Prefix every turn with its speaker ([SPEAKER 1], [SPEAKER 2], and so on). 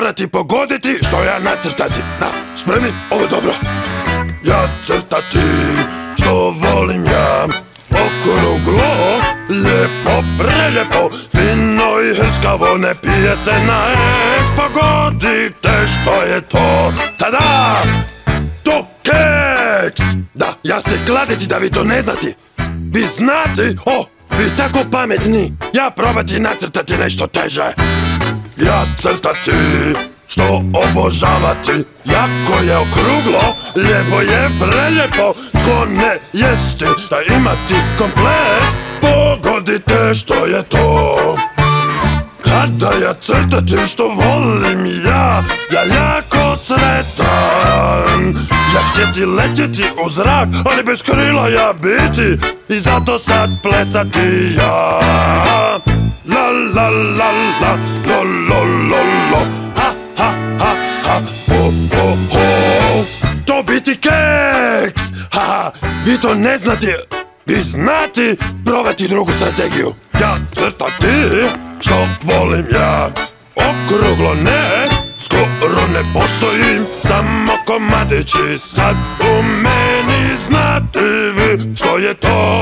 [SPEAKER 1] morati pogoditi što ja nacrtati. Da, spremni? Ovo je dobro. Ja crtati što volim ja. Okruglo, lijepo, preljepo Fino i hrskavo, ne pije se na eks. Pogodite što je to. Tada! To keks! Da, ja se kladiti da vi to ne znati. Vi znate, o, vi tako pametni. Ja probati nacrtati nešto teže Ja crtati što obožavati. Jako je okruglo, lijepo je preljepo Tko ne jesti da imati kompleks. Pogodite što je to. Kada ja crtati što volim ja Ja jako sretan. Ja htjeti letjeti u zrak Ali bez krila ja biti. I zato sad plesati ja. La la la la Lo lo lo Ha ha ha ha. Ho ho To biti keks. Ha Vi to ne znate. Vi znati provati drugu strategiju. Ja crtati što volim ja. Okruglo ne, skoro ne postojim Samo komadići sad u meni znate vi što je to